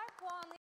Mark Wong